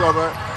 Robert.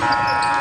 Música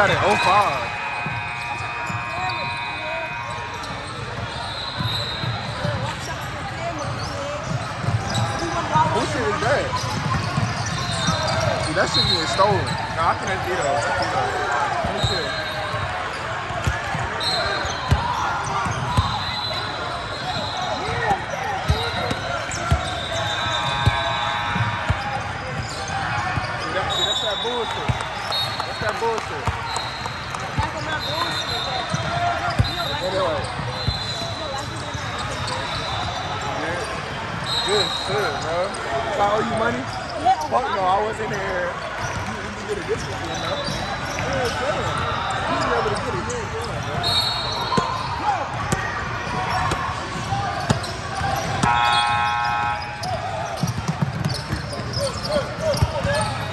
cara. Ou fala.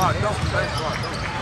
Ah, don't, thanks a lot. Don't.